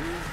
two.